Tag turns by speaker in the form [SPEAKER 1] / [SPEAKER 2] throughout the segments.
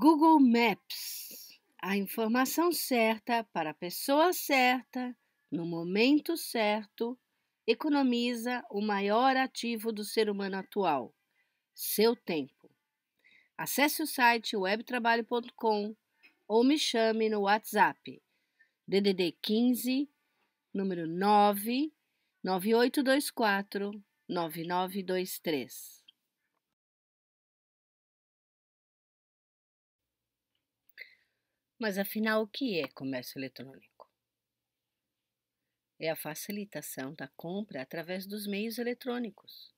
[SPEAKER 1] Google Maps a informação certa para a pessoa certa, no momento certo, economiza o maior ativo do ser humano atual, seu tempo. Acesse o site webtrabalho.com ou me chame no WhatsApp DDD 15 número 9 9824 9923. Mas afinal, o que é comércio eletrônico? É a facilitação da compra através dos meios eletrônicos.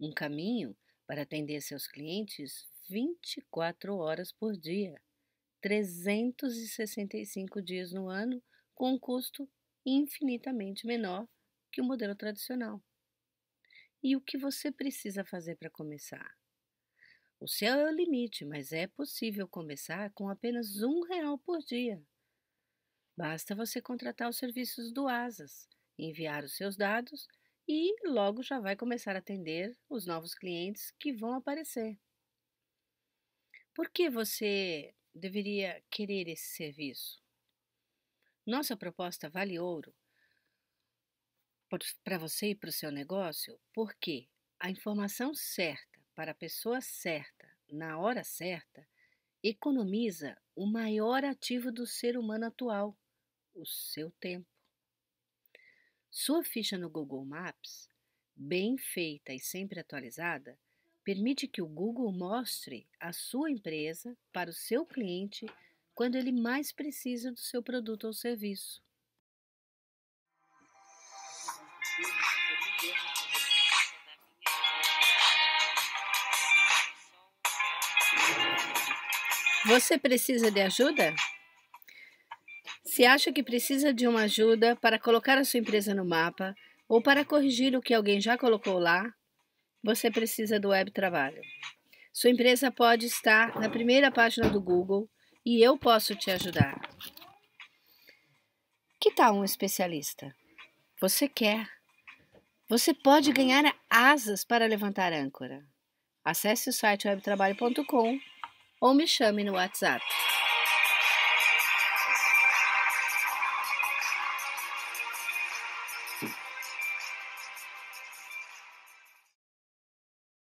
[SPEAKER 1] Um caminho para atender seus clientes 24 horas por dia, 365 dias no ano, com um custo infinitamente menor que o modelo tradicional. E o que você precisa fazer para começar? O céu é o limite, mas é possível começar com apenas um real por dia. Basta você contratar os serviços do Asas, enviar os seus dados e logo já vai começar a atender os novos clientes que vão aparecer. Por que você deveria querer esse serviço? Nossa proposta vale ouro para você e para o seu negócio porque a informação certa para a pessoa certa, na hora certa, economiza o maior ativo do ser humano atual, o seu tempo. Sua ficha no Google Maps, bem feita e sempre atualizada, permite que o Google mostre a sua empresa para o seu cliente quando ele mais precisa do seu produto ou serviço. Você precisa de ajuda? Se acha que precisa de uma ajuda para colocar a sua empresa no mapa ou para corrigir o que alguém já colocou lá, você precisa do Web Trabalho. Sua empresa pode estar na primeira página do Google e eu posso te ajudar. Que tal um especialista? Você quer. Você pode ganhar asas para levantar âncora. Acesse o site webtrabalho.com ou me chame no WhatsApp